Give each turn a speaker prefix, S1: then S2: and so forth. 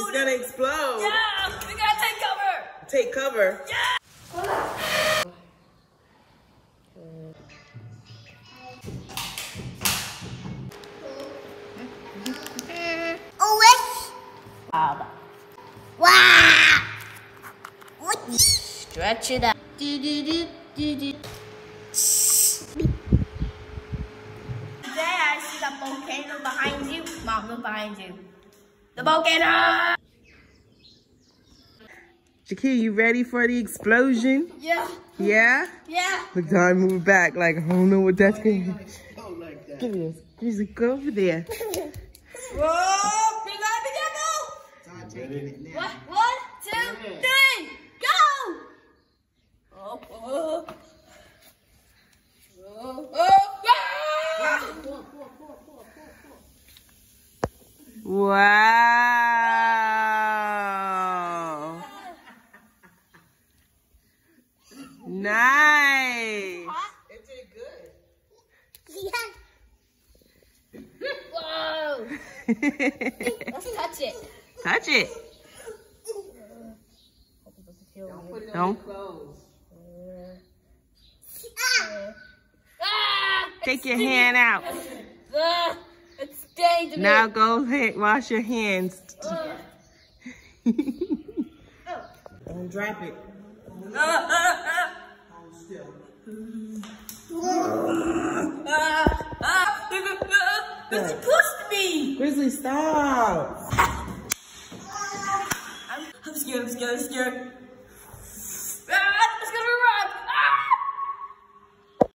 S1: It's gonna explode.
S2: Yeah, we gotta take cover.
S1: Take cover. Yeah.
S2: Oh, Wow.
S3: Wow!
S2: Stretch it out. Do, do, do, do, do. Today I see the volcano behind you. Mom, behind you. The volcano!
S1: Jakia, you ready for the explosion?
S2: Yeah,
S1: Yeah?
S2: yeah.
S1: Look, Don, move back. Like, I don't know what that's gonna be. Give me this. He's like, go over there.
S2: Whoa! Be good, be careful! What? One, two, three, go! Oh, oh. Oh, oh, ah!
S1: Wow. Nice. It's good. Yeah.
S2: Whoa! Let's touch it.
S1: Touch it. Don't.
S2: Ah!
S1: Take your hand out.
S2: Ah! It's staying to me.
S1: Now go ahead, wash your hands.
S2: Ah.
S1: Don't drop it.
S2: Ah, This pushed me.
S1: Grizzly, stop.
S2: I'm scared, I'm scared, I'm scared.